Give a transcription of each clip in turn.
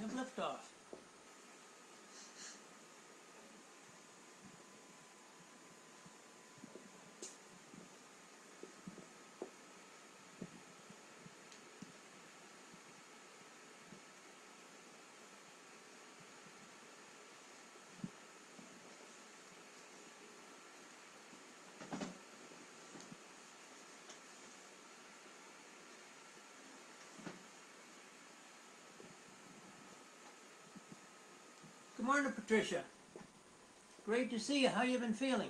have liftoff. Good morning, Patricia. Great to see you. How you been feeling?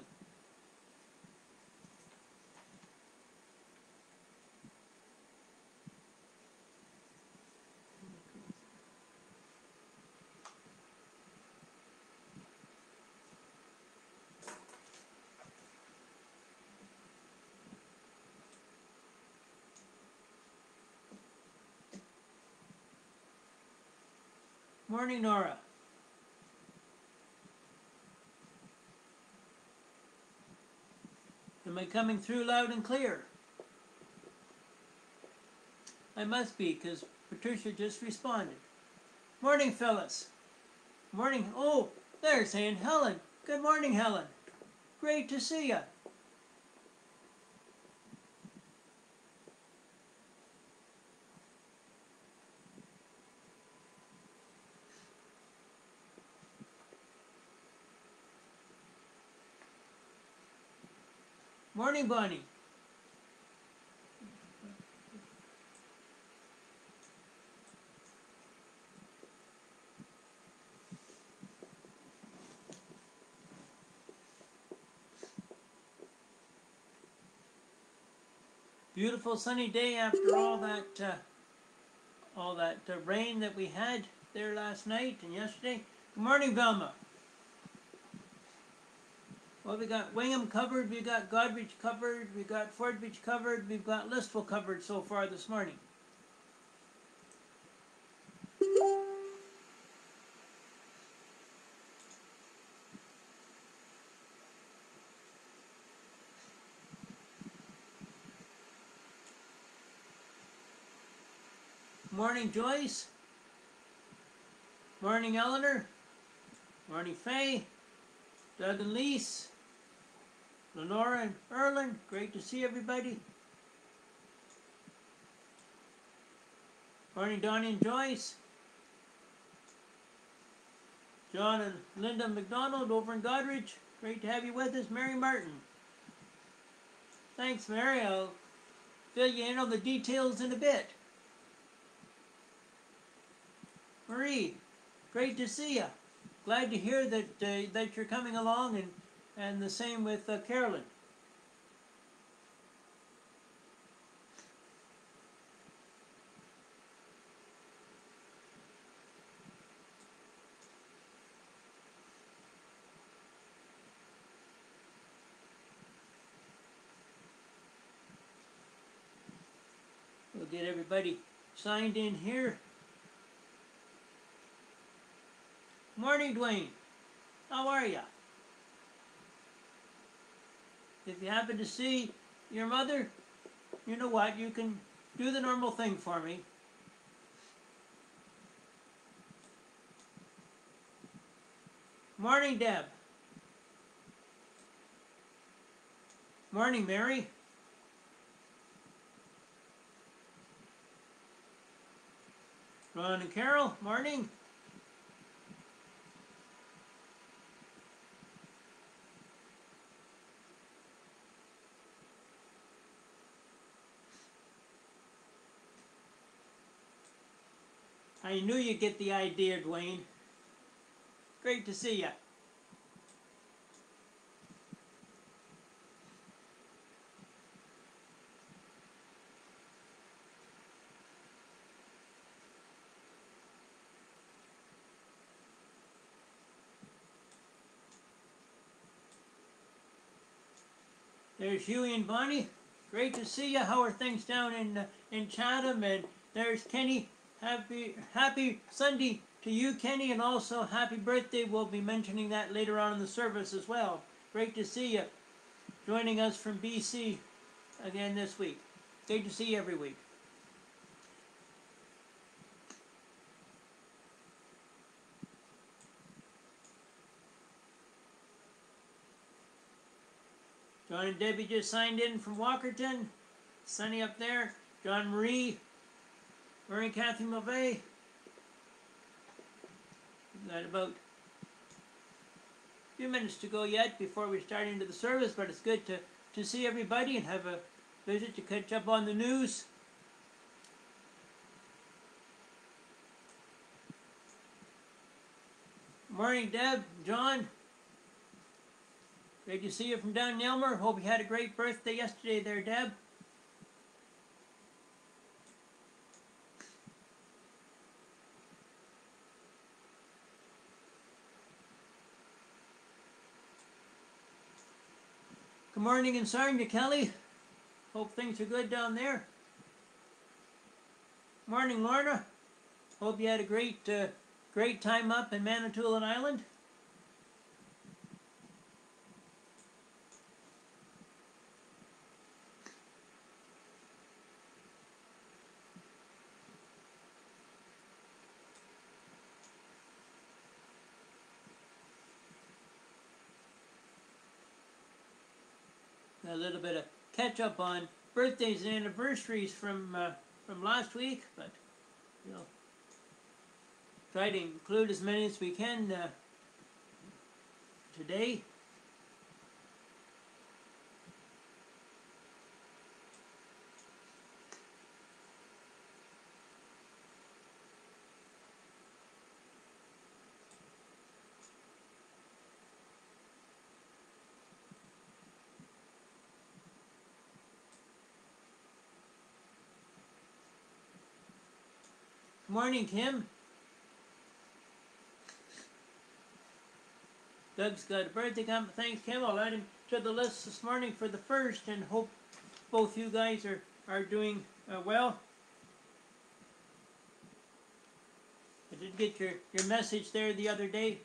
Morning, Nora. Am I coming through loud and clear? I must be, because Patricia just responded. Morning, Phyllis. Morning. Oh, they're saying Helen. Good morning, Helen. Great to see you. Morning, Bonnie. Beautiful sunny day after all that uh, all that uh, rain that we had there last night and yesterday. Good morning, Velma. Well, we got Wingham covered, we got Goderich covered, we got Fort Beach covered, we've got Listville covered so far this morning. Morning, Joyce. Morning, Eleanor. Morning, Faye. Doug and Lise. Lenora and Erlen, great to see everybody. Morning, Donnie and Joyce. John and Linda McDonald over in Goderich, great to have you with us. Mary Martin. Thanks, Mary. I'll fill you in on the details in a bit. Marie, great to see you. Glad to hear that uh, that you're coming along, and and the same with uh, Carolyn. We'll get everybody signed in here. Morning, Dwayne. How are ya? If you happen to see your mother, you know what? You can do the normal thing for me. Morning, Deb. Morning, Mary. Ron and Carol, morning. I knew you'd get the idea, Dwayne. Great to see you. There's Huey and Bonnie. Great to see you. How are things down in uh, in Chatham? And there's Kenny. Happy, happy Sunday to you, Kenny, and also happy birthday. We'll be mentioning that later on in the service as well. Great to see you joining us from BC again this week. Great to see you every week. John and Debbie just signed in from Walkerton. Sunny up there. John Marie Murray and Kathy Mulvey. We've got about a few minutes to go yet before we start into the service, but it's good to, to see everybody and have a visit to catch up on the news. Morning, Deb, John. Great to see you from down in Elmer. Hope you had a great birthday yesterday there, Deb. Morning and Sarnia, Kelly. Hope things are good down there. Morning, Lorna. Hope you had a great, uh, great time up in Manitoulin Island. A little bit of catch up on birthdays and anniversaries from uh, from last week, but you know, try to include as many as we can uh, today. Morning, Kim. Doug's got a birthday coming. Thanks, Kim. I'll add him to the list this morning for the first and hope both you guys are, are doing uh, well. I did get your, your message there the other day.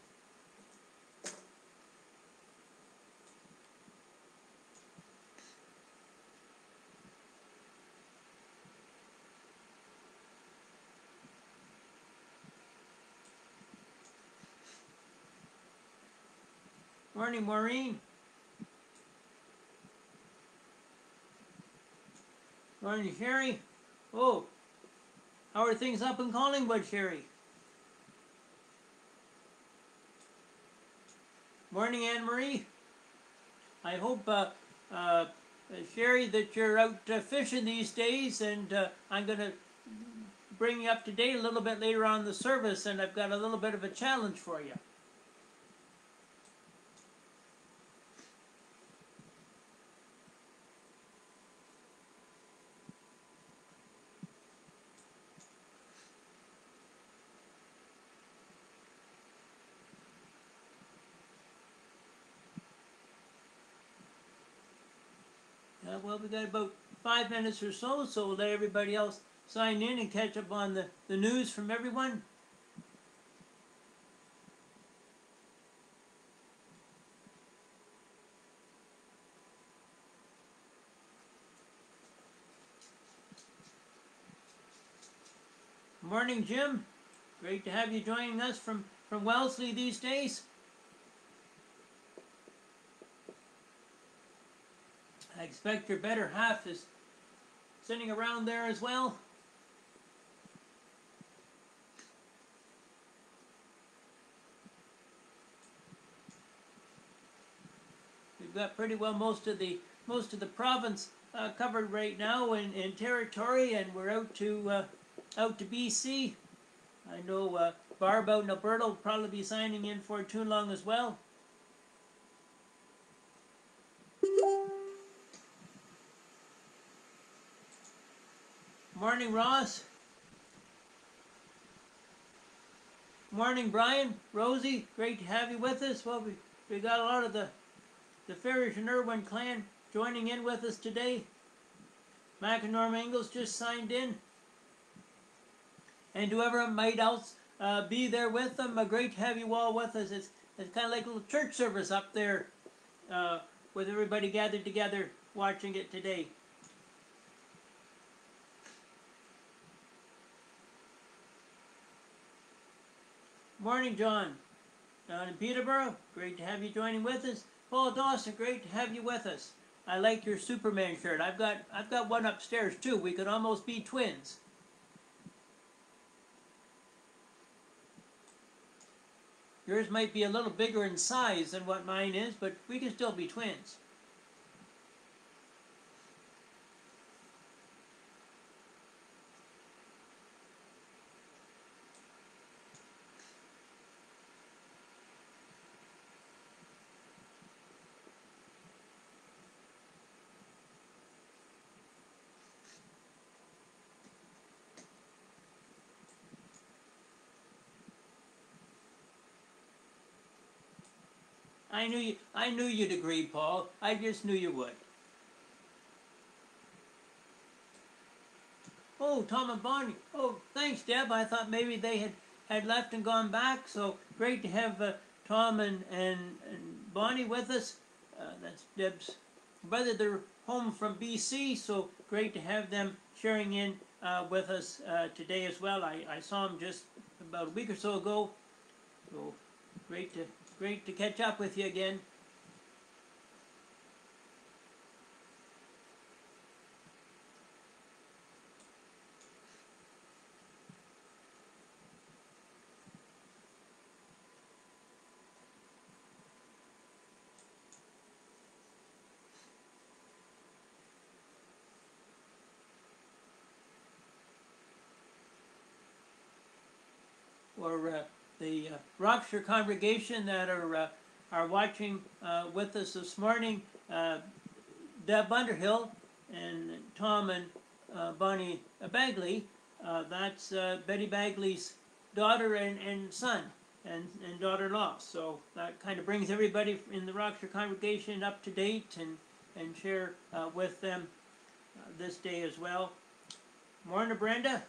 Morning, Maureen. Morning, Sherry. Oh, how are things up in Collingwood, Sherry? Morning, Anne Marie. I hope, uh, uh, Sherry, that you're out uh, fishing these days, and uh, I'm going to bring you up to date a little bit later on the service, and I've got a little bit of a challenge for you. Uh, well, we got about five minutes or so, so we'll let everybody else sign in and catch up on the, the news from everyone. Morning, Jim. Great to have you joining us from, from Wellesley these days. I expect your better half is sitting around there as well. We've got pretty well most of the most of the province uh, covered right now in, in territory, and we're out to uh, out to BC. I know uh, Barb out in Alberta will probably be signing in for too long as well. Morning, Ross. Morning, Brian. Rosie, great to have you with us. Well, we, we got a lot of the, the Farish and Irwin clan joining in with us today. Mac and Norm Ingles just signed in. And whoever might else uh, be there with them, uh, great to have you all with us. It's, it's kind of like a little church service up there uh, with everybody gathered together watching it today. Morning, John. Down in Peterborough, great to have you joining with us. Paul Dawson, great to have you with us. I like your Superman shirt. I've got I've got one upstairs too. We could almost be twins. Yours might be a little bigger in size than what mine is, but we can still be twins. I knew you. I knew you'd agree, Paul. I just knew you would. Oh, Tom and Bonnie. Oh, thanks, Deb. I thought maybe they had, had left and gone back. So great to have uh, Tom and, and, and Bonnie with us. Uh, that's Deb's brother. They're home from BC, so great to have them sharing in uh, with us uh, today as well. I, I saw them just about a week or so ago. So great to Great to catch up with you again. or uh, the uh, Wroxeter congregation that are uh, are watching uh, with us this morning. Uh, Deb Underhill and Tom and uh, Bonnie Bagley. Uh, that's Betty Bagley's daughter and, and son and, and daughter-in-law. So that kind of brings everybody in the Wroxeter congregation up to date and, and share with them this day as well. Morning, Brenda.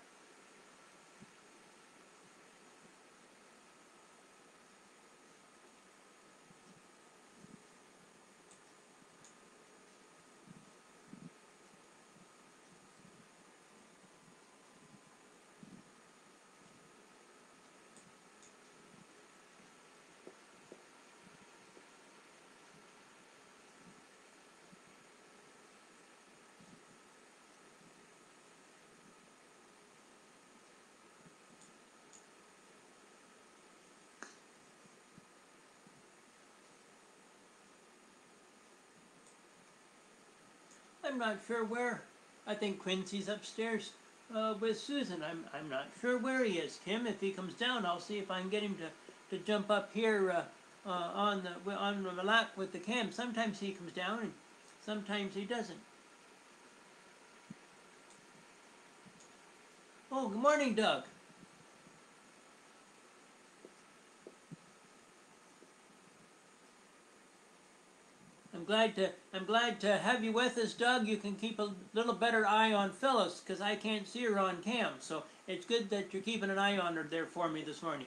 I'm not sure where. I think Quincy's upstairs uh, with Susan. I'm, I'm not sure where he is. Kim, if he comes down, I'll see if I can get him to, to jump up here uh, uh, on the on the lap with the cam. Sometimes he comes down and sometimes he doesn't. Oh, good morning, Doug. I'm glad to I'm glad to have you with us, Doug. You can keep a little better eye on Phyllis because I can't see her on cam. So it's good that you're keeping an eye on her there for me this morning.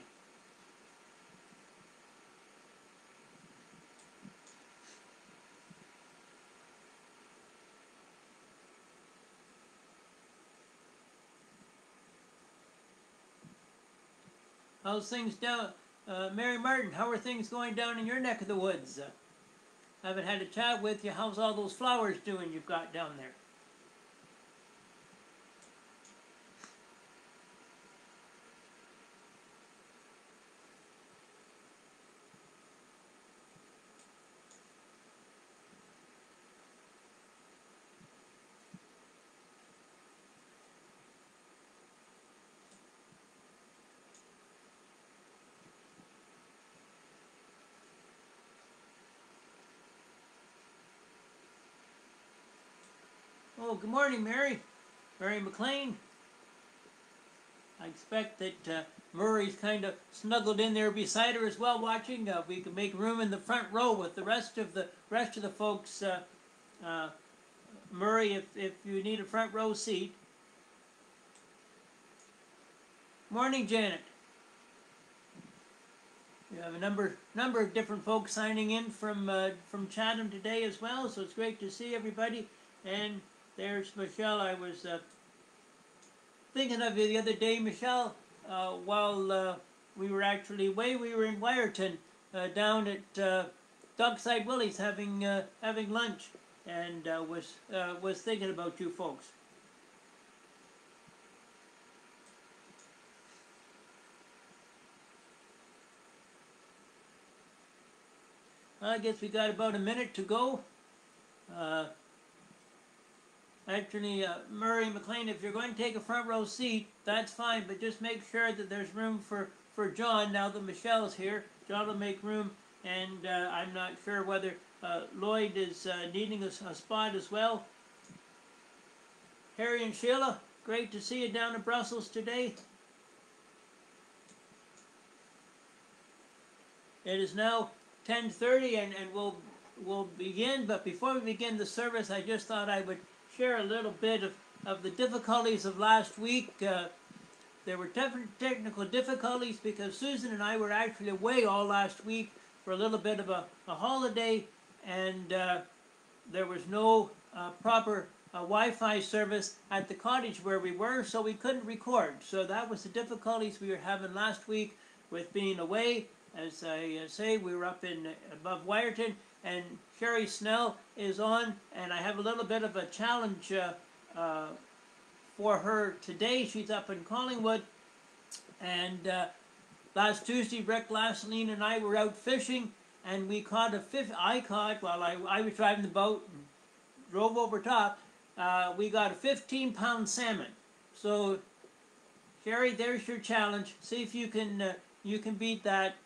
How's things down, uh, Mary Martin? How are things going down in your neck of the woods? I haven't had a chat with you. How's all those flowers doing you've got down there? Good morning, Mary. Mary McLean. I expect that uh, Murray's kind of snuggled in there beside her as well, watching. Uh, we can make room in the front row with the rest of the rest of the folks. Uh, uh Murray, if if you need a front row seat. Morning, Janet. We have a number number of different folks signing in from uh, from Chatham today as well, so it's great to see everybody and there's Michelle. I was uh, thinking of you the other day, Michelle, uh, while uh, we were actually away. We were in Wiarton, uh, down at uh, Dockside Willie's having uh, having lunch, and was was thinking about you folks. I guess we got about a minute to go. Actually, uh, Murray McLean, if you're going to take a front row seat, that's fine, but just make sure that there's room for, for John now that Michelle's here. John will make room, and uh, I'm not sure whether uh, Lloyd is uh, needing a, a spot as well. Harry and Sheila, great to see you down in Brussels today. It is now 10:30 and, and we'll we'll begin. But before we begin the service, I just thought I would share a little bit of, of the difficulties of last week. Uh, there were different technical difficulties because Susan and I were actually away all last week for a little bit of a, a holiday, and uh, there was no uh, proper uh, Wi-Fi service at the cottage where we were, so we couldn't record. So that was the difficulties we were having last week with being away. As I uh, say, we were up in above Wiarton, and Sherry Snell is on, and I have a little bit of a challenge uh, uh, for her today. She's up in Collingwood, and uh, last Tuesday, Rick Lasseline and I were out fishing, and we caught a fifth. I caught while I, I was driving the boat, and drove over top. Uh, we got a 15 pound salmon. So, Sherry, there's your challenge. See if you can uh, you can beat that.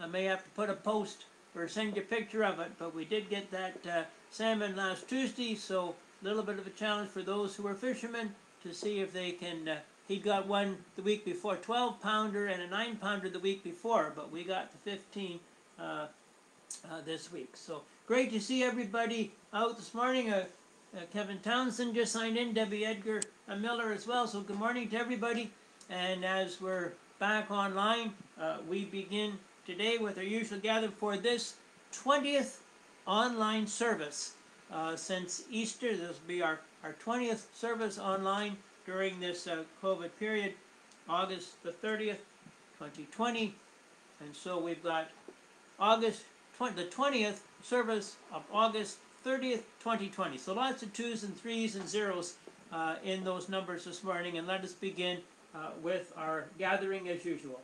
I may have to put a post or send you a picture of it, but we did get that uh, salmon last Tuesday, so a little bit of a challenge for those who are fishermen to see if they can. Uh, he got one the week before, 12 pounder and a 9 pounder the week before, but we got the 15 uh, uh, this week. So great to see everybody out this morning. Uh, uh, Kevin Townsend just signed in, Debbie Edgar Miller as well. So good morning to everybody. And as we're back online, we begin today with our usual gathering for this 20th online service uh, since Easter. This will be our, our 20th service online during this uh, COVID period, August the 30th, 2020. And so we've got August 20, the 20th service of August 30th, 2020. So lots of twos and threes and zeros uh, in those numbers this morning. And let us begin uh, with our gathering as usual.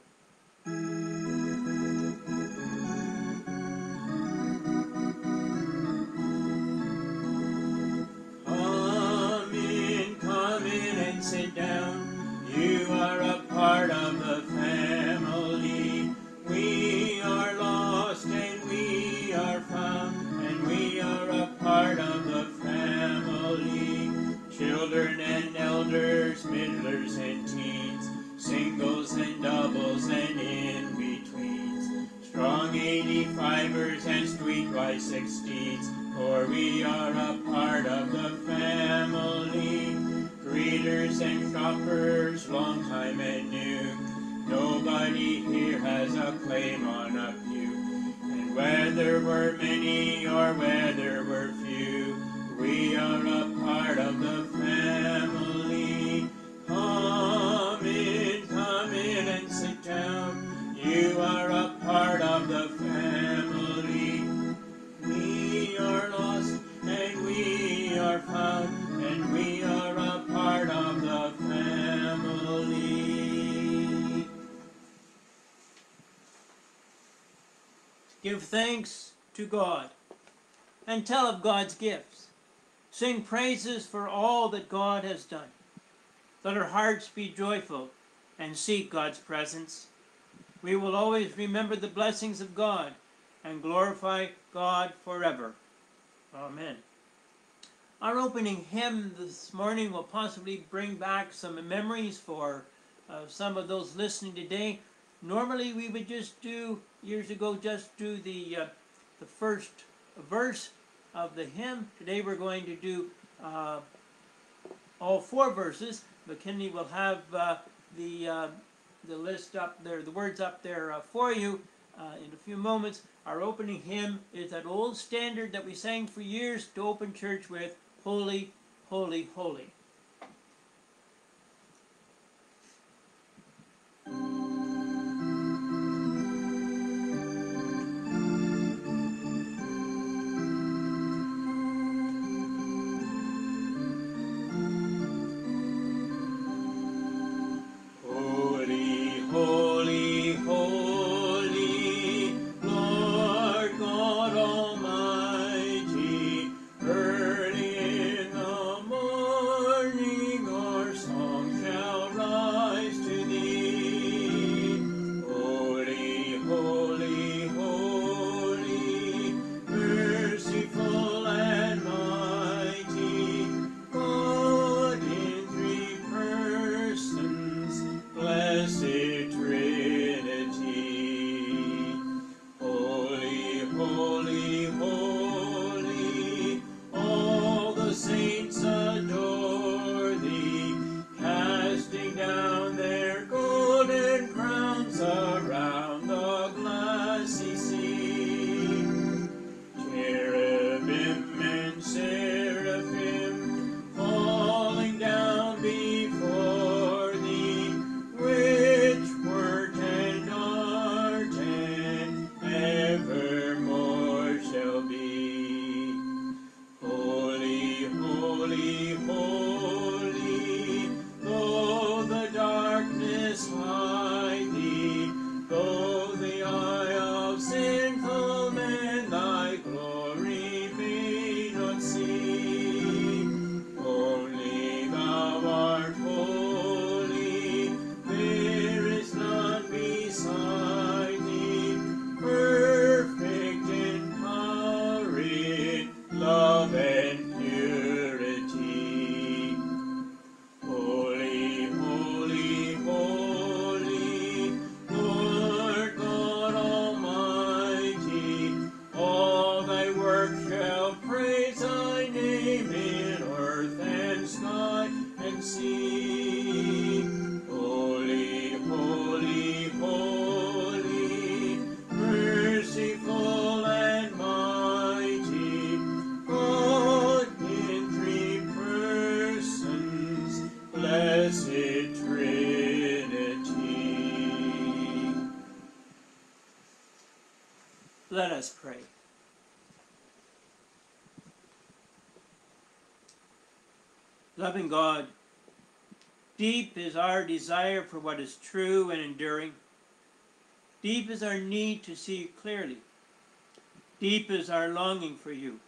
16s, for we are a part of the family. Greeters and shoppers, long time and new, nobody here has a claim on a pew. And whether we're many or whether we're few, we are a part of the thanks to God and tell of God's gifts. Sing praises for all that God has done. Let our hearts be joyful and seek God's presence. We will always remember the blessings of God and glorify God forever. Amen. Our opening hymn this morning will possibly bring back some memories for uh, some of those listening today. Normally, we would just do years ago just do the uh, the first verse of the hymn. Today, we're going to do uh, all four verses. McKinley will have uh, the uh, the list up there, the words up there uh, for you uh, in a few moments. Our opening hymn is that old standard that we sang for years to open church with, Holy, Holy, Holy. Deep is our desire for what is true and enduring. Deep is our need to see clearly. Deep is our longing for you,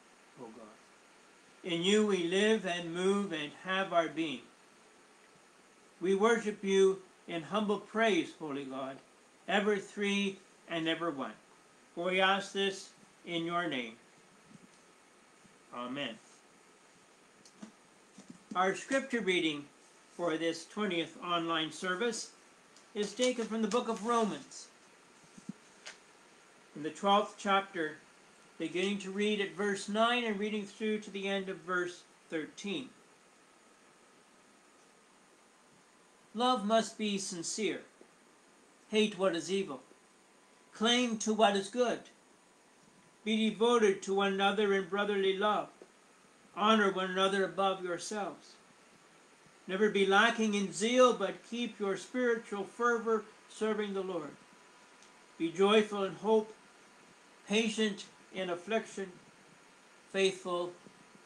O God. In you we live and move and have our being. We worship you in humble praise, Holy God, ever three and ever one. For we ask this in your name. Amen. Our scripture reading for this 20th online service is taken from the book of Romans. In the 12th chapter, beginning to read at verse 9 and reading through to the end of verse 13. Love must be sincere. Hate what is evil. Cling to what is good. Be devoted to one another in brotherly love. Honor one another above yourselves. Never be lacking in zeal, but keep your spiritual fervor serving the Lord. Be joyful in hope, patient in affliction, faithful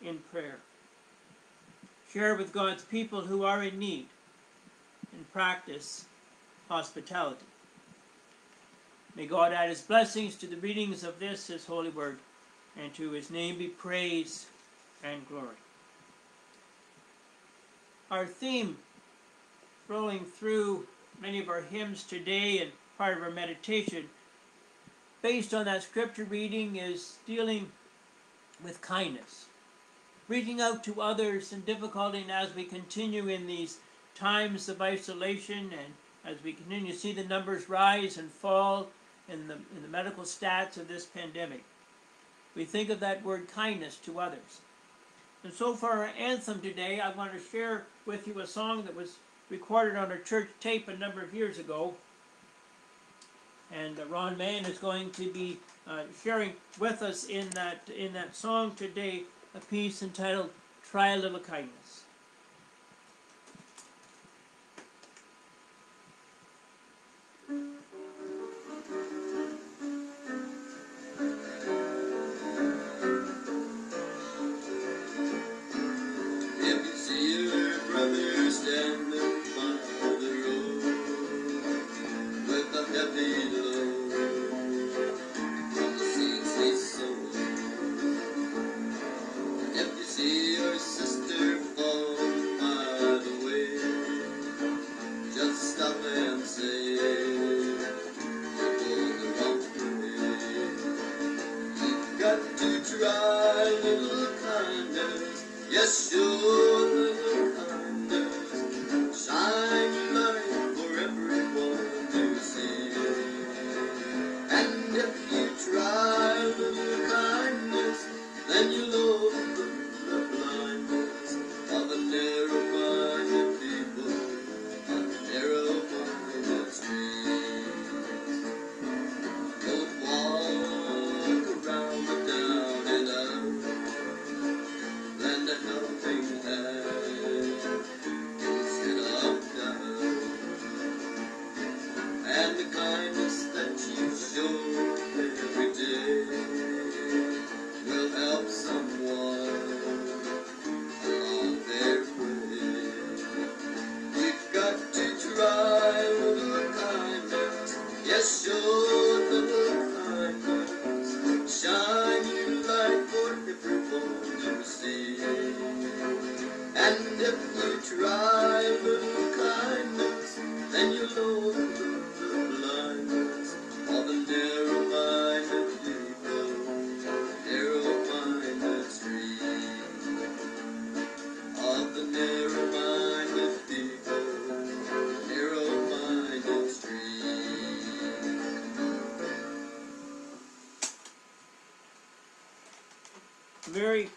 in prayer. Share with God's people who are in need and practice hospitality. May God add his blessings to the readings of this, his holy word, and to his name be praise and glory. Our theme rolling through many of our hymns today and part of our meditation based on that scripture reading is dealing with kindness. Reaching out to others in difficulty and as we continue in these times of isolation and as we continue to see the numbers rise and fall in the, in the medical stats of this pandemic. We think of that word kindness to others. And so for our anthem today, I want to share with you a song that was recorded on a church tape a number of years ago. And uh, Ron Mann is going to be uh, sharing with us in that in that song today a piece entitled "Try a Little Kindness." Very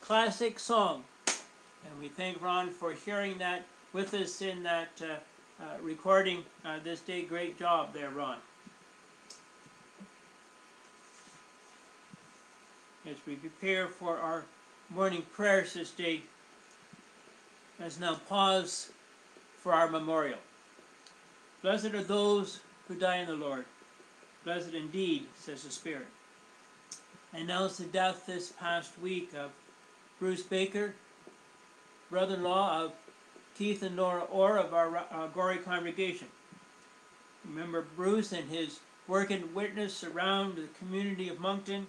classic song. And we thank Ron for sharing that with us in that uh, uh, recording uh, this day. Great job there, Ron. As we prepare for our morning prayers this day, let's now pause for our memorial. Blessed are those who die in the Lord. Blessed indeed, says the Spirit. Announced the death this past week of Bruce Baker, brother-in-law of Keith and Nora Orr of our uh, Gorrie congregation. Remember Bruce and his work and witness around the community of Moncton,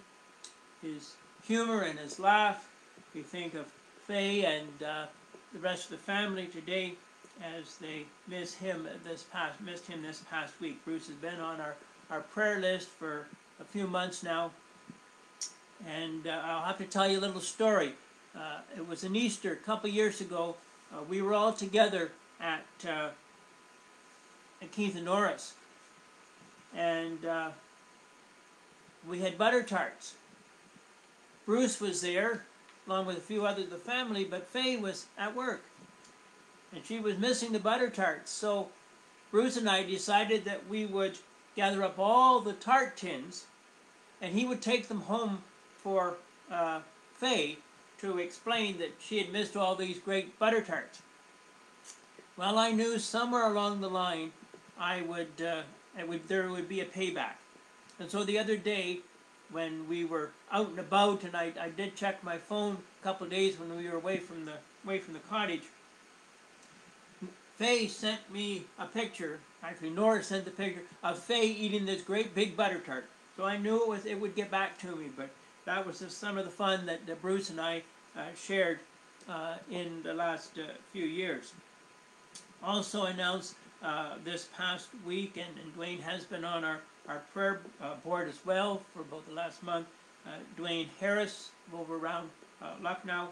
his humor and his laugh. We think of Faye and uh, the rest of the family today as they miss him this past missed him this past week. Bruce has been on our, our prayer list for a few months now, and uh, I'll have to tell you a little story. Uh, it was an Easter a couple years ago. Uh, we were all together at, uh, at Keith and Norris, and uh, we had butter tarts. Bruce was there, along with a few others of the family, but Faye was at work, and she was missing the butter tarts. So Bruce and I decided that we would gather up all the tart tins, and he would take them home for uh, Faye to explain that she had missed all these great butter tarts. Well, I knew somewhere along the line I would, uh, it would there would be a payback. And so the other day, when we were out and about, and I, I did check my phone a couple of days when we were away from the away from the cottage. Faye sent me a picture. Actually, Nora sent the picture of Faye eating this great big butter tart. So I knew it was it would get back to me. But that was just some of the fun that, that Bruce and I uh, shared uh, in the last uh, few years. Also announced this past week, and, and Dwayne has been on our, our prayer board as well for both the last month. Dwayne Harris over around Lucknow,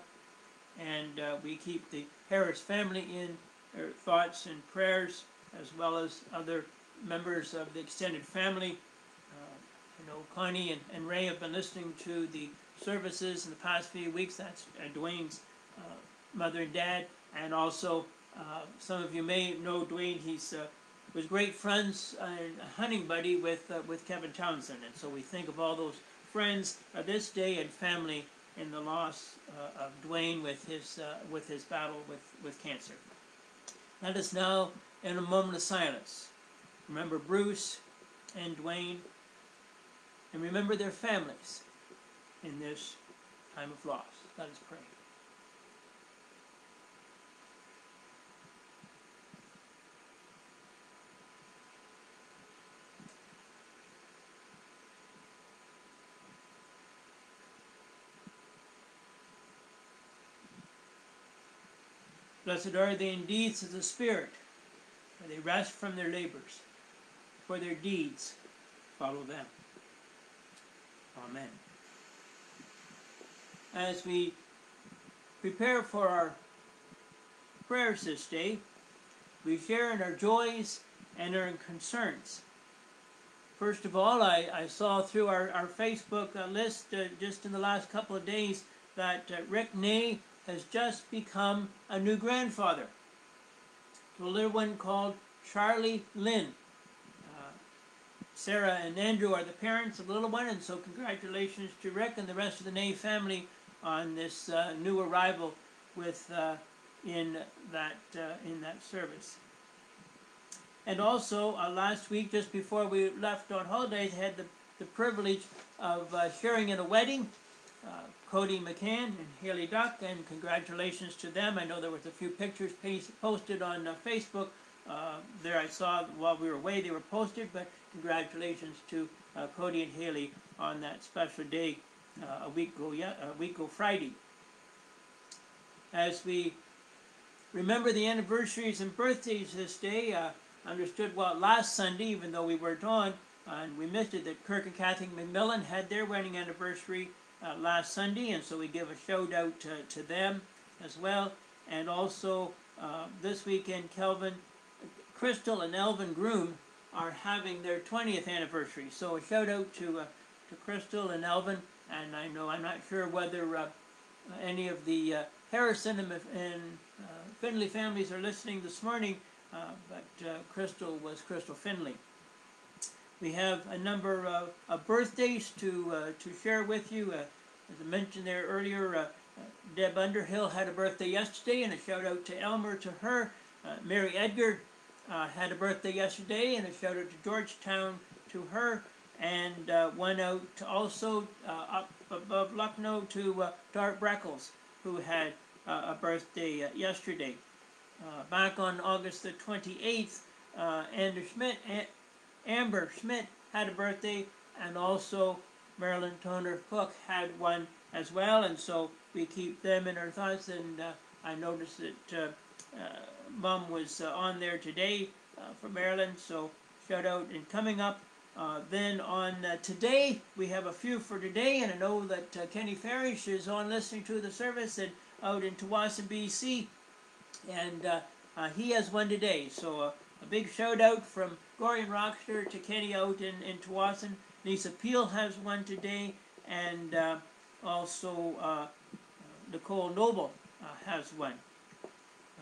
and we keep the Harris family in their thoughts and prayers, as well as other members of the extended family. Uh, know, Connie and, and Ray have been listening to the services in the past few weeks. That's uh, Dwayne's uh, mother and dad, and also uh, some of you may know Dwayne. He's uh, was great friends and a hunting buddy with uh, with Kevin Townsend, and so we think of all those friends of this day and family in the loss uh, of Dwayne with his uh, with his battle with with cancer. Let us now, in a moment of silence, remember Bruce and Dwayne, and remember their families in this time of loss. Let us pray. Blessed are they indeed, says the Spirit, for they rest from their labors, for their deeds follow them. Amen. As we prepare for our prayers this day, we share in our joys and our concerns. First of all, I, I saw through our, our Facebook uh, list uh, just in the last couple of days that uh, Rick Ney has just become a new grandfather to a little one called Charlie Lynn. Sarah and Andrew are the parents of the little one, and so congratulations to Rick and the rest of the Ney family on this uh, new arrival with uh, in that uh, in that service. And also uh, last week, just before we left on holidays, I had the, the privilege of uh, sharing in a wedding. Uh, Cody McCann and Haley Duck, and congratulations to them. I know there was a few pictures posted on Facebook. Uh, there I saw while we were away they were posted, but congratulations to uh, Cody and Haley on that special day uh, a week ago, yeah, a week ago Friday. As we remember the anniversaries and birthdays this day, uh, understood well last Sunday, even though we weren't on, and we missed it, that Kirk and Kathy McMillan had their wedding anniversary uh, last Sunday, and so we give a shout out to, to them as well. And also this weekend, Kelvin, Crystal, and Elvin Groom are having their 20th anniversary. So a shout out to uh, to Crystal and Elvin. And I know I'm not sure whether uh, any of the uh, Harrison and, uh, Finley families are listening this morning, but Crystal was Crystal Finley. We have a number of, of birthdays to uh, to share with you. Uh, as I mentioned there earlier, uh, Deb Underhill had a birthday yesterday, and a shout out to Elmira to her. Mary Edgar had a birthday yesterday, and a shout out to Georgetown to her. and uh, one out also uh, up above Lucknow to uh, Dart Breckles, who had uh, a birthday uh, yesterday. Uh, back on August the 28th, uh, Ander Schmidt, A- Amber Schmidt had a birthday, and also Marilyn Toner Cook had one as well, and so we keep them in our thoughts. And uh, I noticed that uh, uh, Mum was uh, on there today uh, for Marilyn, so shout out. And coming up uh, then on today, we have a few for today, and I know that Kenny Farish is on listening to the service and out in Tsawwassen, BC, and he has one today. So a big shout out from Gorrie and Wroxeter to Kenny out in, in Tsawwassen. Lisa Peel has one today, and uh, also uh, Nicole Noble uh, has one.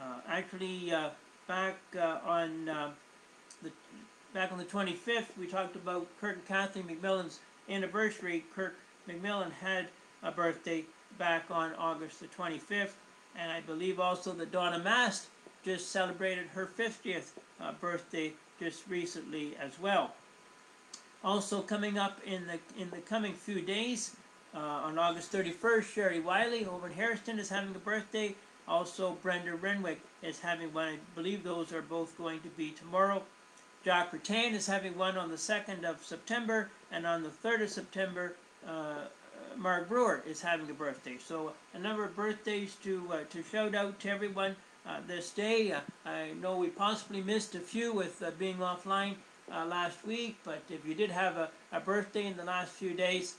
Uh, actually, uh, back uh, on uh, the back on the 25th, we talked about Kirk and Kathleen McMillan's anniversary. Kirk McMillan had a birthday back on August the 25th, and I believe also that Donna Mast just celebrated her 50th uh, birthday just recently as well. Also coming up in the in the coming few days, uh, on August 31st, Sherry Wiley over in Harriston is having a birthday. Also, Brenda Renwick is having one. I believe those are both going to be tomorrow. Jack Rattain is having one on the 2nd of September, and on the 3rd of September, uh, Mark Brewer is having a birthday. So a number of birthdays to uh, to shout out to everyone uh, this day. Uh, I know we possibly missed a few with uh, being offline uh, last week, but if you did have a, a birthday in the last few days,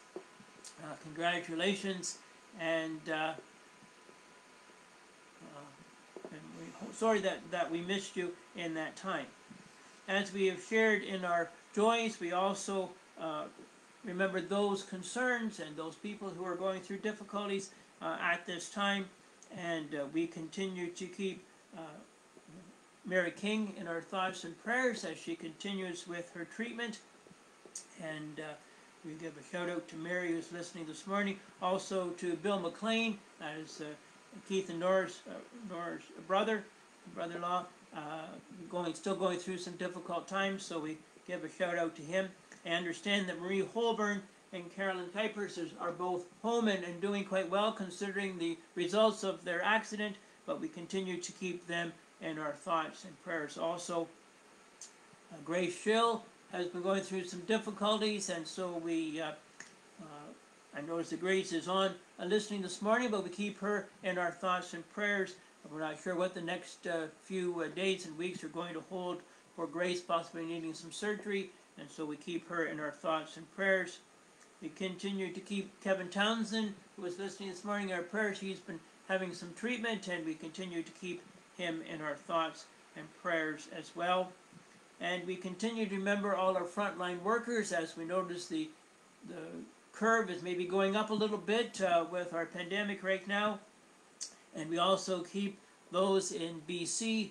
uh, congratulations, uh, uh, and we, sorry that, that we missed you in that time. As we have shared in our joys, we also uh, remember those concerns and those people who are going through difficulties uh, at this time, and uh, we continue to keep uh, Mary King in our thoughts and prayers as she continues with her treatment, and uh, we give a shout out to Mary who's listening this morning. Also to Bill McLean, that is uh, Keith and Nora's, Nora's brother, brother-in-law, uh, going still going through some difficult times. So we give a shout out to him. I understand that Marie Holborn and Carolyn Kuipers are both home and, and doing quite well considering the results of their accident. But we continue to keep them in our thoughts and prayers. Also, uh, Grace Schill has been going through some difficulties, and so we, uh, uh, I noticed that Grace is on uh, listening this morning, but we keep her in our thoughts and prayers. We're not sure what the next uh, few uh, days and weeks are going to hold for Grace, possibly needing some surgery, and so we keep her in our thoughts and prayers. We continue to keep Kevin Townsend, who was listening this morning, in our prayers. He's been having some treatment, and we continue to keep him in our thoughts and prayers as well. And we continue to remember all our frontline workers as we notice the, the curve is maybe going up a little bit uh, with our pandemic right now. And we also keep those in BC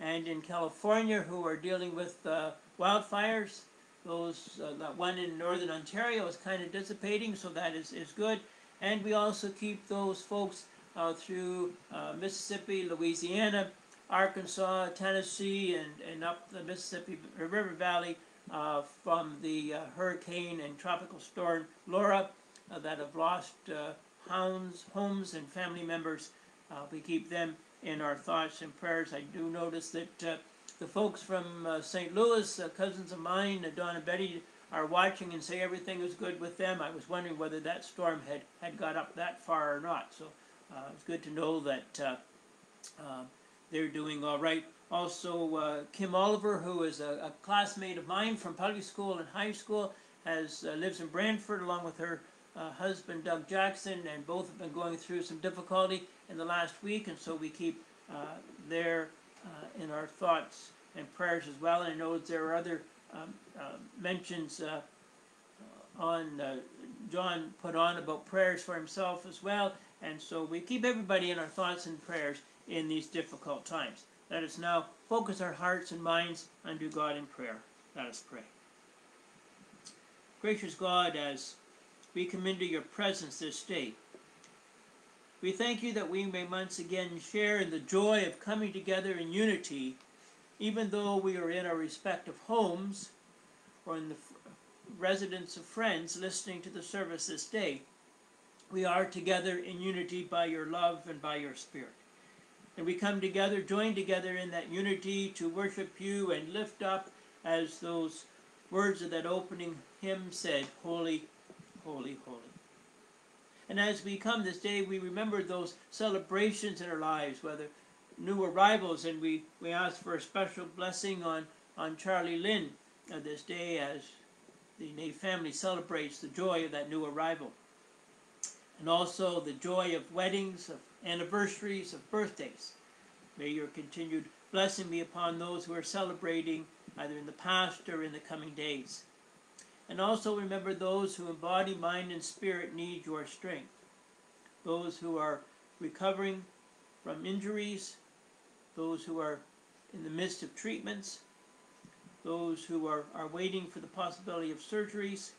and in California who are dealing with uh, wildfires. Those uh, that one in northern Ontario is kind of dissipating, so that is, is good. And we also keep those folks uh, through Mississippi, Louisiana, Arkansas, Tennessee, and, and up the Mississippi River Valley uh, from the uh, hurricane and tropical storm Laura uh, that have lost hounds, homes, and family members. Uh, we keep them in our thoughts and prayers. I do notice that uh, the folks from uh, St. Louis, uh, cousins of mine, uh, Don and Betty, are watching and say everything is good with them. I was wondering whether that storm had, had got up that far or not. So uh, it's good to know that uh, they're doing all right. Also, Kim Oliver, who is a, a classmate of mine from public school and high school, has lives in Brantford along with her uh, husband Doug Jackson, and both have been going through some difficulty in the last week, and so we keep uh, their uh, in our thoughts and prayers as well. And I know there are other um, uh, mentions uh, on John put on about prayers for himself as well, and so we keep everybody in our thoughts and prayers in these difficult times. Let us now focus our hearts and minds unto God in prayer. Let us pray. Gracious God, as we come into your presence this day, we thank you that we may once again share in the joy of coming together in unity, even though we are in our respective homes or in the residence of Friends listening to the service this day, we are together in unity by your love and by your Spirit. And we come together, join together in that unity to worship you and lift up, as those words of that opening hymn said, Holy, Holy, Holy. And as we come this day, we remember those celebrations in our lives, whether new arrivals, and we, we ask for a special blessing on, on Charlie Lynn uh, this day as the Nave family celebrates the joy of that new arrival. And also the joy of weddings, of anniversaries, of birthdays. May your continued blessing be upon those who are celebrating either in the past or in the coming days. And also remember those who in body, mind, and spirit need your strength. Those who are recovering from injuries, those who are in the midst of treatments, those who are, are waiting for the possibility of surgeries.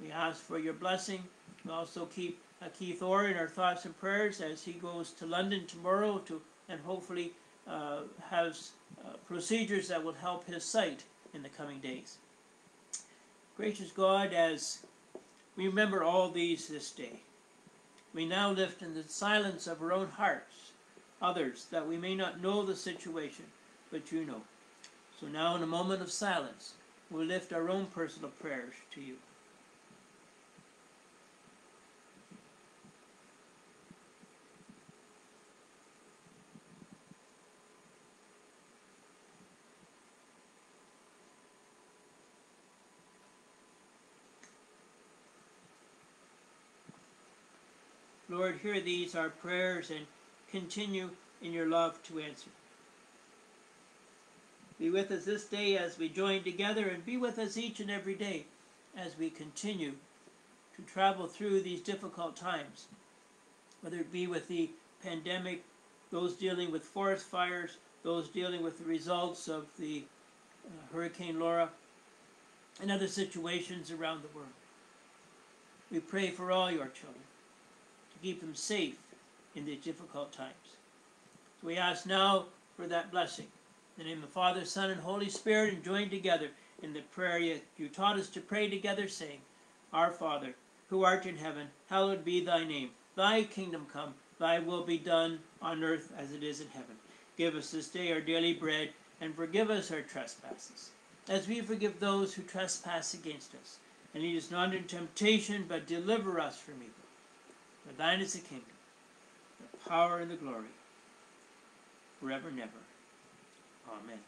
We ask for your blessing. We also keep Keith Orr in our thoughts and prayers as he goes to London tomorrow to and hopefully uh, has uh, procedures that will help his sight in the coming days. Gracious God, as we remember all these this day, we now lift in the silence of our own hearts others that we may not know the situation, but you know. So now, in a moment of silence, we'll lift our own personal prayers to you. Lord, hear these our prayers and continue in your love to answer. Be with us this day as we join together, and be with us each and every day as we continue to travel through these difficult times, whether it be with the pandemic, those dealing with forest fires, those dealing with the results of the uh, Hurricane Laura, and other situations around the world. We pray for all your children keep them safe in these difficult times. So we ask now for that blessing. In the name of the Father, Son, and Holy Spirit, and join together in the prayer you, you taught us to pray together, saying, Our Father, who art in heaven, hallowed be thy name. Thy kingdom come, thy will be done on earth as it is in heaven. Give us this day our daily bread, and forgive us our trespasses, as we forgive those who trespass against us. And lead us not into temptation, but deliver us from evil. For thine is the kingdom, the power, and the glory, forever and ever. Amen.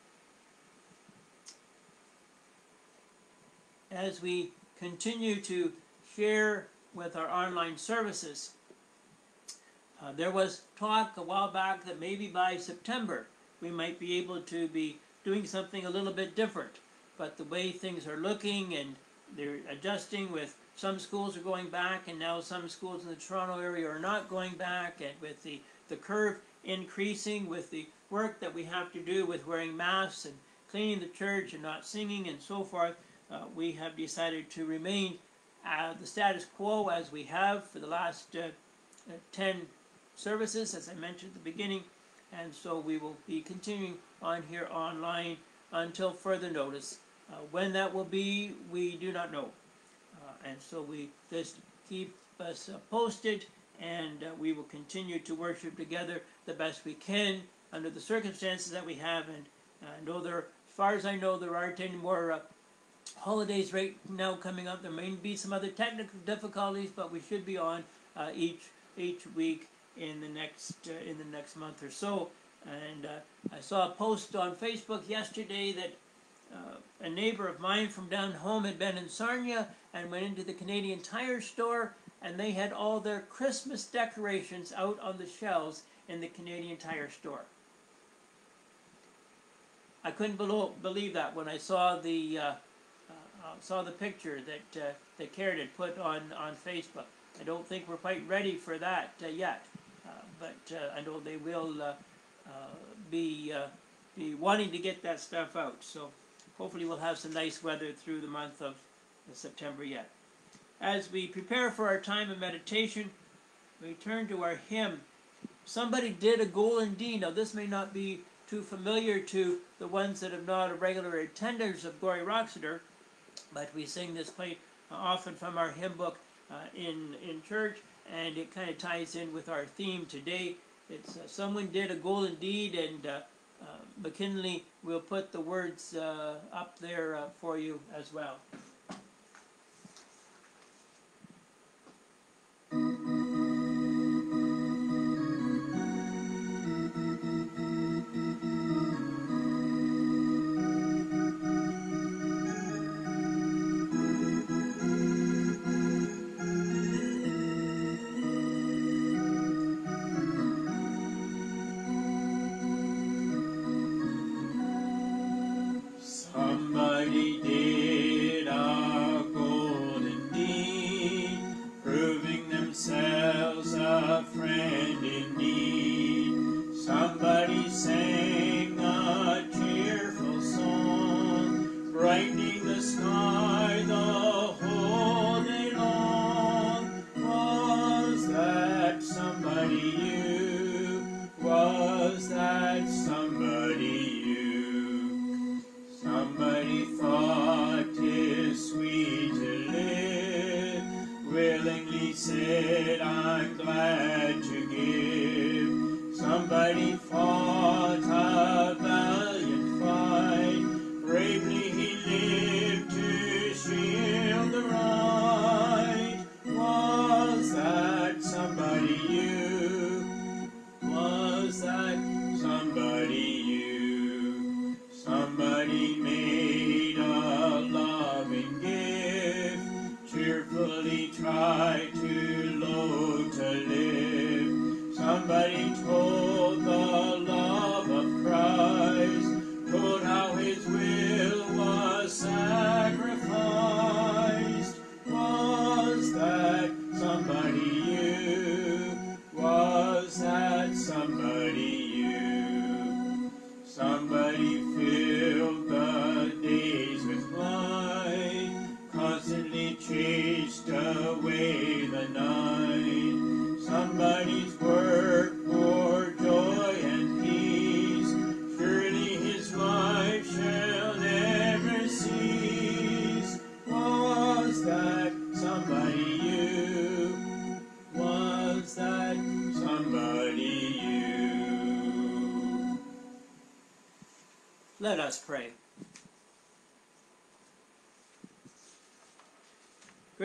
As we continue to share with our online services, uh, there was talk a while back that maybe by September we might be able to be doing something a little bit different. But the way things are looking and they're adjusting with some schools are going back and now some schools in the Toronto area are not going back and with the, the curve increasing with the work that we have to do with wearing masks and cleaning the church and not singing and so forth, uh, we have decided to remain uh, the status quo as we have for the last uh, uh 10 services, as I mentioned at the beginning, and so we will be continuing on here online until further notice. Uh, when that will be, we do not know, and so we just keep us posted, and we will continue to worship together the best we can under the circumstances that we have. And I know there, as far as I know, there aren't any more uh, holidays right now coming up. There may be some other technical difficulties, but we should be on uh, each each week in the next uh, in the next month or so. And uh, I saw a post on Facebook yesterday that uh, a neighbor of mine from down home had been in Sarnia and went into the Canadian Tire store, and they had all their Christmas decorations out on the shelves in the Canadian Tire store. I couldn't believe that when I saw the uh, uh, uh, saw the picture that uh, that Karen had put on on Facebook. I don't think we're quite ready for that uh, yet, uh, but I know they will be be wanting to get that stuff out. So hopefully we'll have some nice weather through the month of September yet. As we prepare for our time of meditation, we turn to our hymn. Somebody did a golden deed. Now this may not be too familiar to the ones that have not a regular attenders of Gorrie Wroxeter, but we sing this quite often from our hymn book uh, in in church, and it kind of ties in with our theme today. It's uh, someone did a golden deed, and uh, uh, McKinley will put the words uh, up there uh, for you as well.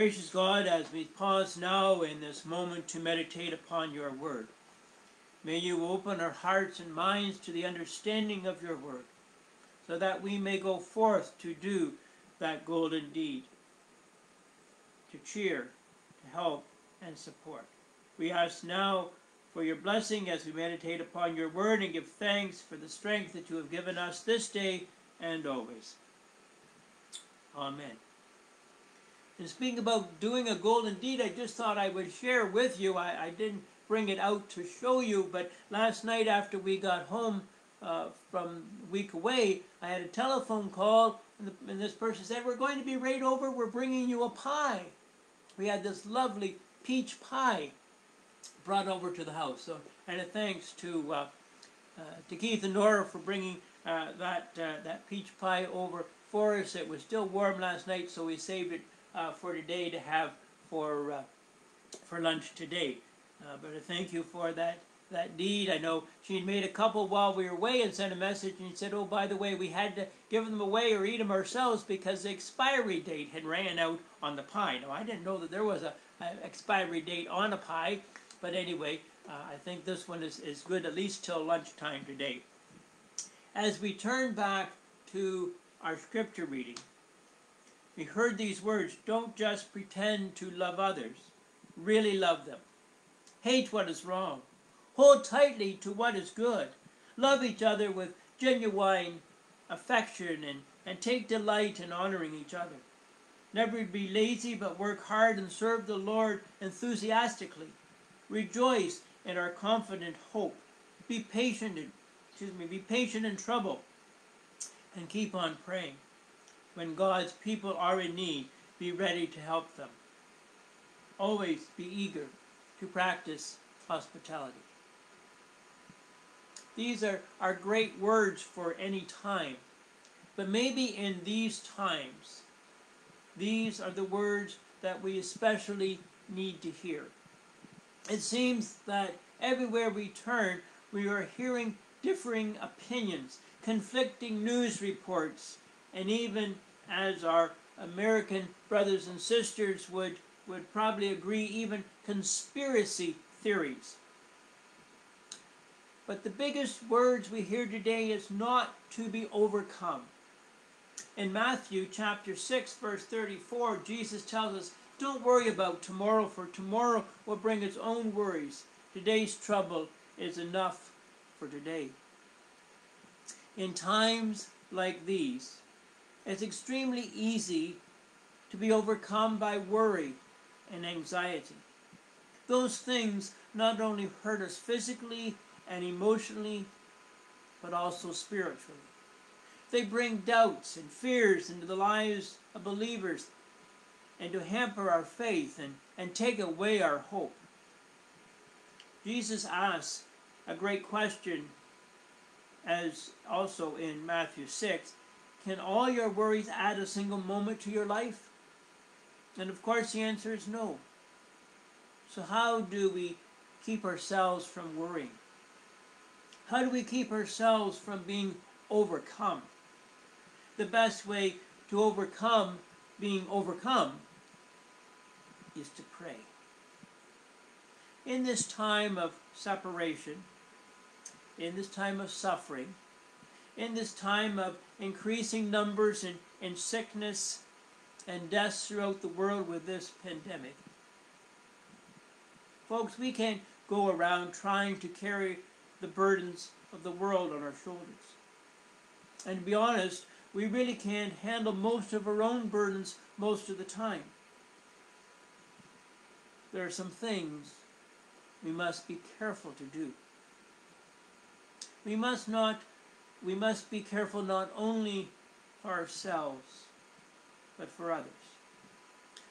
Gracious God, as we pause now in this moment to meditate upon your word, may you open our hearts and minds to the understanding of your word, so that we may go forth to do that golden deed, to cheer, to help, and support. We ask now for your blessing as we meditate upon your word and give thanks for the strength that you have given us this day and always. Amen. And speaking about doing a golden deed, I just thought I would share with you. I, I didn't bring it out to show you, but last night after we got home uh, from a week away, I had a telephone call, and, the, and this person said, We're going to be right over, we're bringing you a pie. We had this lovely peach pie brought over to the house. So, and a thanks to uh, uh, to Keith and Nora for bringing uh, that uh, that peach pie over for us. It was still warm last night, so we saved it uh, for today to have for uh, for lunch today. Uh, but I thank you for that that deed. I know she had made a couple while we were away and sent a message and said, "Oh, by the way, we had to give them away or eat them ourselves because the expiry date had ran out on the pie." Now I didn't know that there was a, a expiry date on a pie, but anyway, uh, I think this one is, is good at least till lunchtime today. As we turn back to our scripture reading, we heard these words don't just pretend to love others, really love them. Hate what is wrong, hold tightly to what is good, love each other with genuine affection, and, and take delight in honoring each other. Never be lazy, but work hard and serve the Lord enthusiastically. Rejoice in our confident hope. Be patient in, excuse me, be patient in trouble and keep on praying. When God's people are in need, be ready to help them. Always be eager to practice hospitality. These are, are great words for any time. But maybe in these times, these are the words that we especially need to hear. It seems that everywhere we turn, we are hearing differing opinions, conflicting news reports, and even as our American brothers and sisters would, would probably agree, even conspiracy theories. But the biggest words we hear today is not to be overcome. In Matthew chapter 6 verse 34, Jesus tells us, don't worry about tomorrow for tomorrow will bring its own worries. Today's trouble is enough for today. In times like these, it's extremely easy to be overcome by worry and anxiety. Those things not only hurt us physically and emotionally, but also spiritually. They bring doubts and fears into the lives of believers and to hamper our faith and, and take away our hope. Jesus asks a great question, as also in Matthew 6 Can all your worries add a single moment to your life? And of course, the answer is no. So, how do we keep ourselves from worrying? How do we keep ourselves from being overcome? The best way to overcome being overcome is to pray. In this time of separation, in this time of suffering, in this time of increasing numbers in, in sickness and deaths throughout the world with this pandemic, folks, we can't go around trying to carry the burdens of the world on our shoulders. And to be honest, we really can't handle most of our own burdens most of the time. There are some things we must be careful to do. We must not we must be careful not only for ourselves but for others.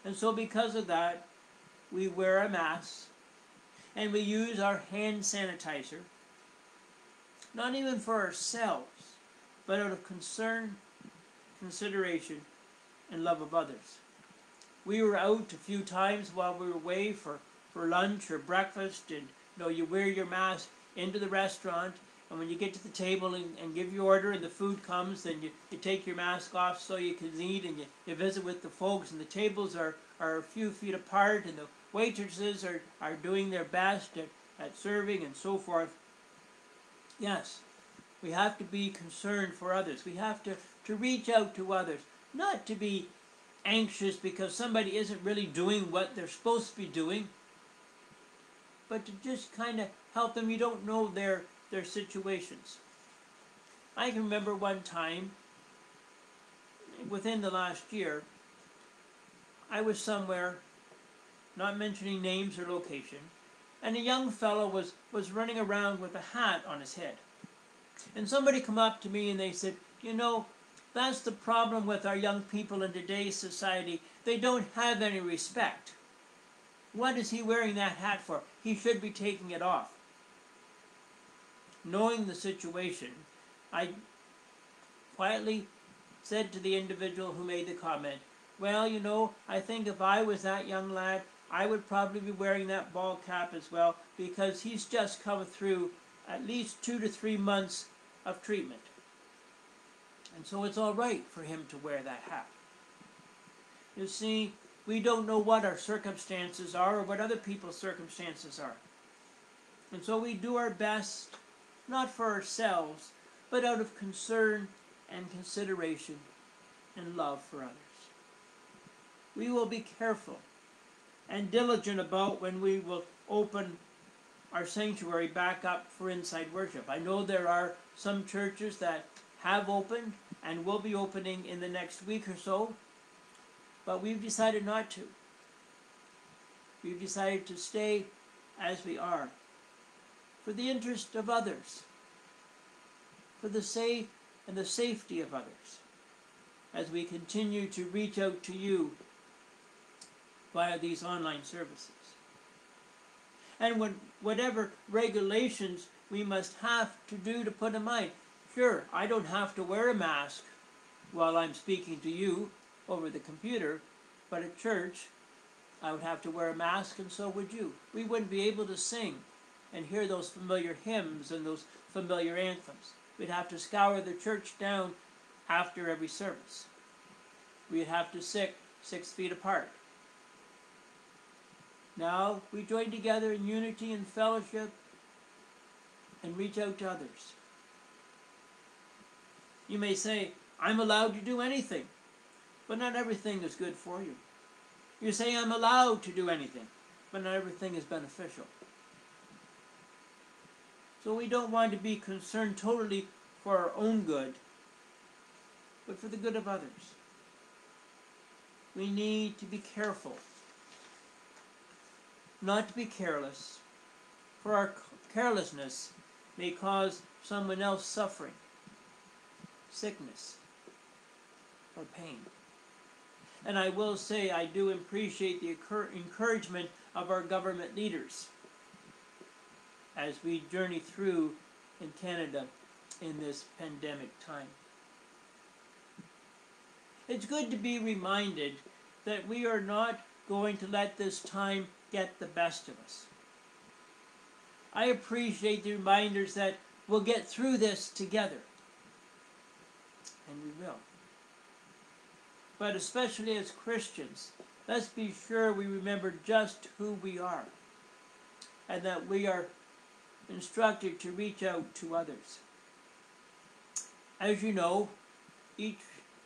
And so because of that, we wear a mask and we use our hand sanitizer not even for ourselves, but out of concern, consideration, and love of others. We were out a few times while we were away for, for lunch or breakfast, and you know, you wear your mask into the restaurant, and when you get to the table and, and give your order and the food comes, then you, you take your mask off so you can eat, and you, you visit with the folks, and the tables are, are a few feet apart, and the waitresses are, are doing their best at, at serving and so forth. Yes, we have to be concerned for others. We have to, to reach out to others, not to be anxious because somebody isn't really doing what they're supposed to be doing, but to just kind of help them. You don't know their, their situations. I can remember one time within the last year, I was somewhere, not mentioning names or location, and a young fellow was, was running around with a hat on his head. And somebody come up to me and they said, you know, that's the problem with our young people in today's society. They don't have any respect. What is he wearing that hat for? He should be taking it off. Knowing the situation, I quietly said to the individual who made the comment, well, you know, I think if I was that young lad, I would probably be wearing that ball cap as well because he's just come through at least two to three months of treatment. And so it's all right for him to wear that hat. You see, we don't know what our circumstances are or what other people's circumstances are. And so we do our best, not for ourselves, but out of concern and consideration and love for others. We will be careful and diligent about when we will open our sanctuary back up for inside worship. I know there are some churches that have opened and will be opening in the next week or so, but we've decided not to. We've decided to stay as we are for the interest of others, for the sake and the safety of others, as we continue to reach out to you via these online services. And when, whatever regulations we must have to do to put in mind. Sure, I don't have to wear a mask while I'm speaking to you over the computer, But at church, I would have to wear a mask, and so would you. We wouldn't be able to sing and hear those familiar hymns and those familiar anthems. We'd have to scour the church down after every service. We'd have to sit six feet apart. Now we join together in unity and fellowship and reach out to others. You may say, I'm allowed to do anything, but not everything is good for you. You say, I'm allowed to do anything, but not everything is beneficial. So we don't want to be concerned totally for our own good, but for the good of others. We need to be careful, not to be careless, for our carelessness may cause someone else suffering, sickness, or pain. And I will say, I do appreciate the encouragement of our government leaders as we journey through in Canada in this pandemic time. It's good to be reminded that we are not going to let this time get the best of us. I appreciate the reminders that we'll get through this together. And we will. But especially as Christians, let's be sure we remember just who we are and that we are instructed to reach out to others. As you know, each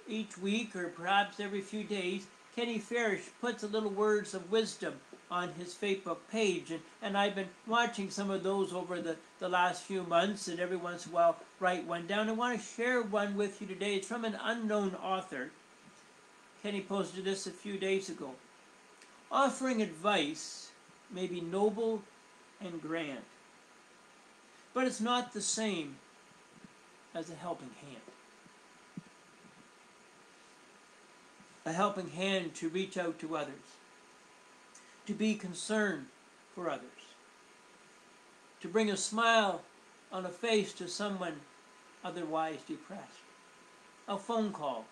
each week or perhaps every few days, Kenny Farish puts a little words of wisdom on his Facebook page and, and I've been watching some of those over the, the last few months and every once in a while write one down. I want to share one with you today. It's from an unknown author. Kenny posted this a few days ago. Offering advice may be noble and grand, but it's not the same as a helping hand. A helping hand to reach out to others, to be concerned for others, to bring a smile on a face to someone otherwise depressed. A phone call,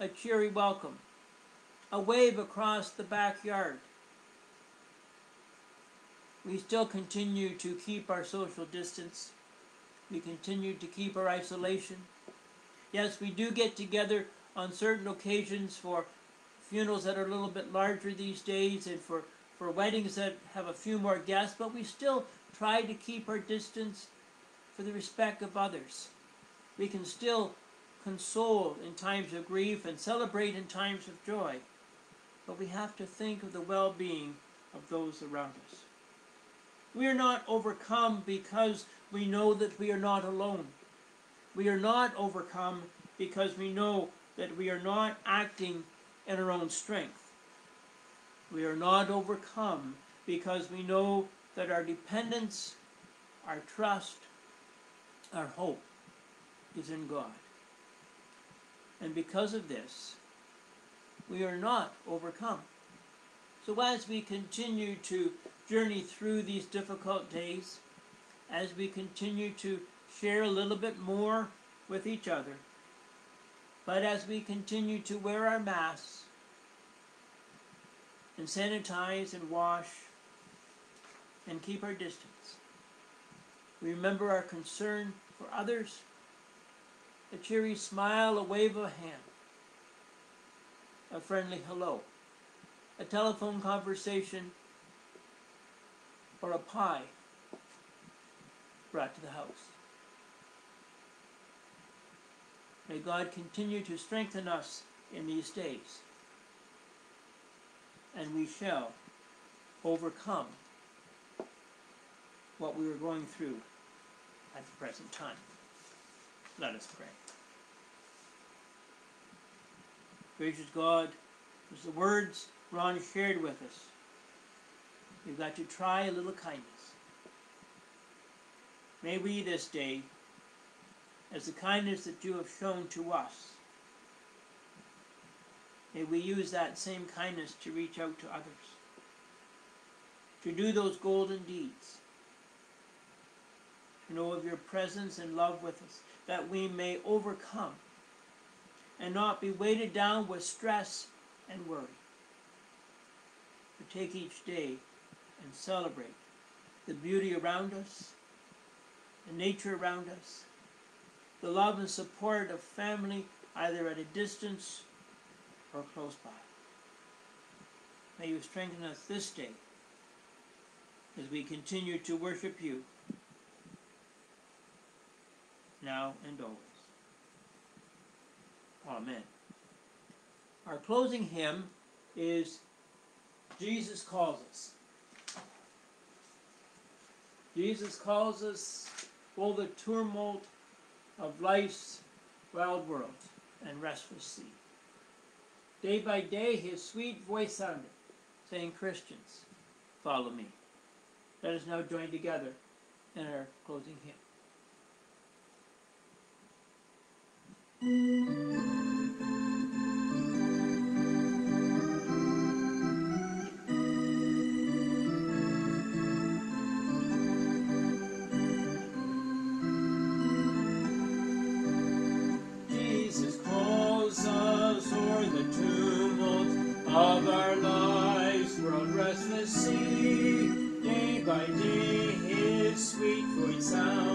a cheery welcome, a wave across the backyard, we still continue to keep our social distance. We continue to keep our isolation. Yes, we do get together on certain occasions for funerals that are a little bit larger these days and for, for weddings that have a few more guests, but we still try to keep our distance for the respect of others. We can still console in times of grief and celebrate in times of joy, but we have to think of the well being of those around us. We are not overcome because we know that we are not alone. We are not overcome because we know that we are not acting in our own strength. We are not overcome because we know that our dependence, our trust, our hope is in God. And because of this, we are not overcome. So as we continue to journey through these difficult days, as we continue to share a little bit more with each other, but as we continue to wear our masks and sanitize and wash and keep our distance, we remember our concern for others, a cheery smile, a wave of a hand, a friendly hello, a telephone conversation or a pie brought to the house. May God continue to strengthen us in these days, and we shall overcome what we are going through at the present time. Let us pray. Gracious God, as the words Ron shared with us, We've got to try a little kindness. May we this day, as the kindness that you have shown to us, may we use that same kindness to reach out to others, to do those golden deeds, to know of your presence and love with us, that we may overcome and not be weighted down with stress and worry. To take each day and celebrate the beauty around us, the nature around us, the love and support of family either at a distance or close by. May you strengthen us this day as we continue to worship you now and always. Amen. Our closing hymn is Jesus Calls Us. Jesus calls us all the tumult of life's wild world and restless sea. Day by day his sweet voice sounded, saying, Christians, follow me. Let us now join together in our closing hymn. His sweet voice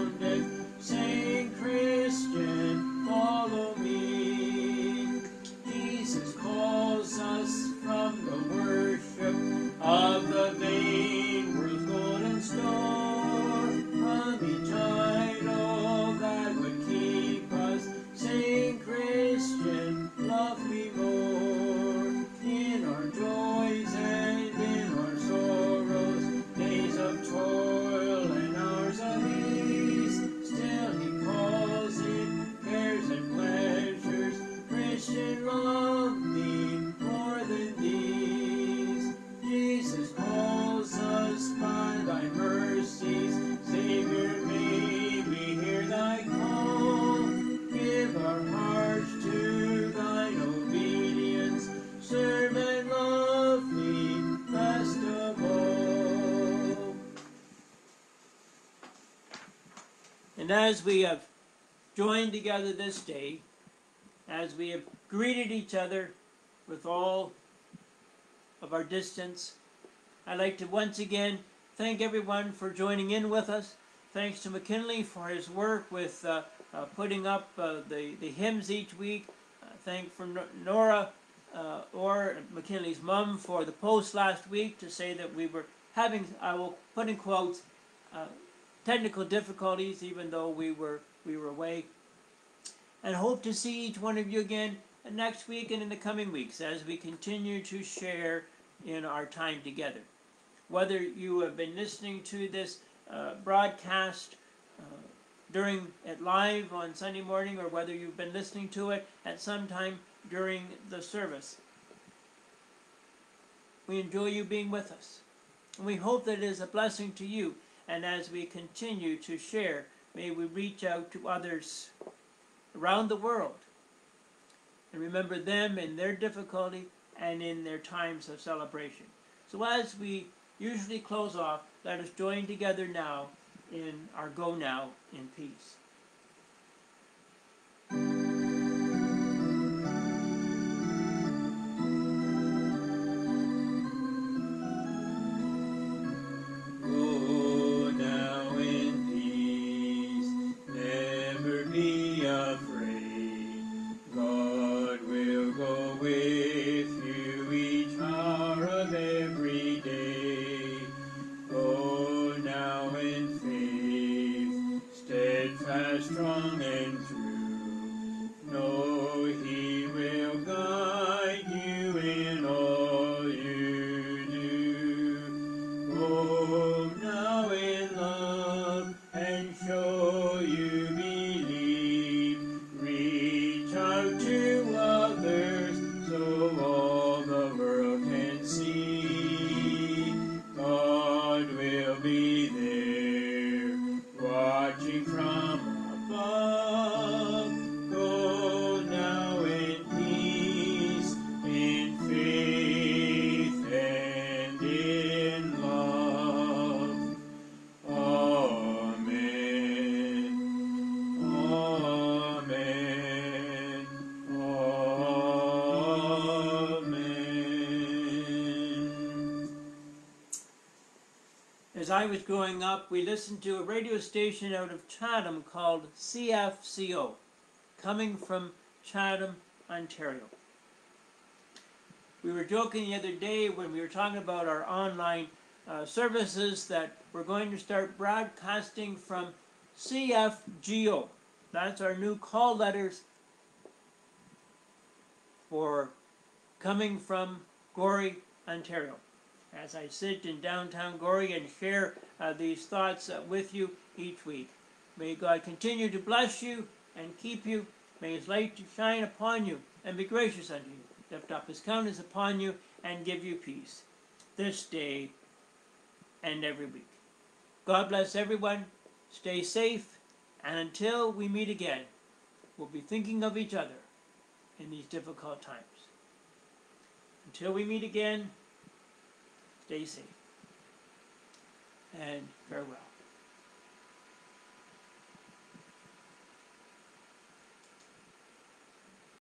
And as we have joined together this day, as we have greeted each other with all of our distance, I'd like to once again thank everyone for joining in with us. Thanks to McKinley for his work with uh, uh, putting up uh, the, the hymns each week. Uh, thank for Nora uh, or McKinley's mom for the post last week to say that we were having, I will put in quotes, uh, technical difficulties even though we were we were away. And hope to see each one of you again next week and in the coming weeks as we continue to share in our time together. Whether you have been listening to this uh, broadcast uh, during it live on Sunday morning or whether you've been listening to it at some time during the service. We enjoy you being with us. And we hope that it is a blessing to you. And as we continue to share, may we reach out to others around the world and remember them in their difficulty and in their times of celebration. So as we usually close off, let us join together now in our Go Now in Peace. As I was growing up, we listened to a radio station out of Chatham called CFCO, coming from Chatham, Ontario. We were joking the other day when we were talking about our online uh, services that we're going to start broadcasting from CFGO. That's our new call letters for coming from Gorrie, Ontario. As I sit in downtown Gorrie and share uh, these thoughts uh, with you each week. May God continue to bless you and keep you. May His light shine upon you and be gracious unto you. Lift up His countenance upon you and give you peace this day and every week. God bless everyone. Stay safe. And until we meet again, we'll be thinking of each other in these difficult times. Until we meet again, stay safe. And farewell.